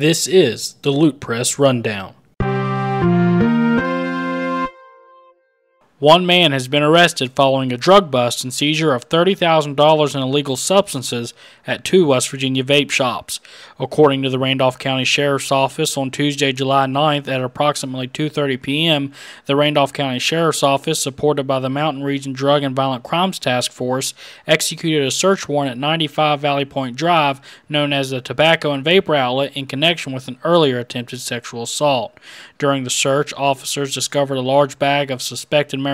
This is the Lootpress Rundown. One man has been arrested following a drug bust and seizure of $30,000 in illegal substances at two West Virginia vape shops. According to the Randolph County Sheriff's Office on Tuesday, July 9th at approximately 2:30 p.m., the Randolph County Sheriff's Office, supported by the Mountain Region Drug and Violent Crimes Task Force, executed a search warrant at 95 Valley Point Drive, known as the Tobacco and Vapor Outlet, in connection with an earlier attempted sexual assault. During the search, officers discovered a large bag of suspected marijuana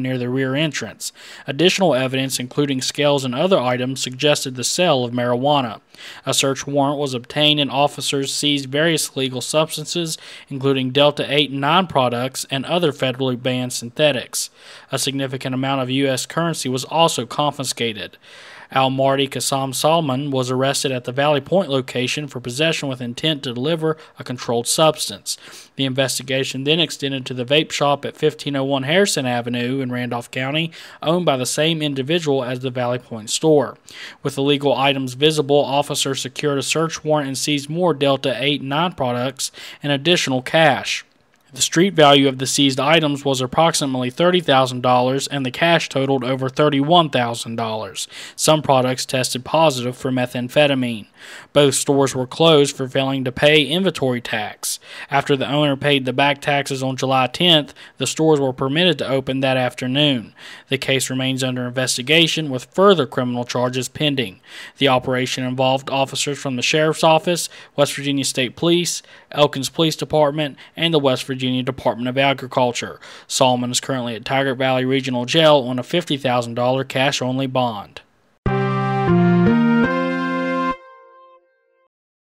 near the rear entrance. Additional evidence, including scales and other items, suggested the sale of marijuana. A search warrant was obtained and officers seized various legal substances, including Delta 8 and 9 products and other federally banned synthetics. A significant amount of U.S. currency was also confiscated. Al Marty Kassam Salman was arrested at the Valley Point location for possession with intent to deliver a controlled substance. The investigation then extended to the vape shop at 1501 Harrison Avenue in Randolph County, owned by the same individual as the Valley Point store. With illegal items visible, officers secured a search warrant and seized more Delta 8 and 9 products and additional cash. The street value of the seized items was approximately $30,000 and the cash totaled over $31,000. Some products tested positive for methamphetamine. Both stores were closed for failing to pay inventory tax. After the owner paid the back taxes on July 10th, the stores were permitted to open that afternoon. The case remains under investigation with further criminal charges pending. The operation involved officers from the Sheriff's Office, West Virginia State Police, Elkins Police Department, and the West Virginia Department of Agriculture. Solomon is currently at Tygart Valley Regional Jail on a $50,000 cash only bond.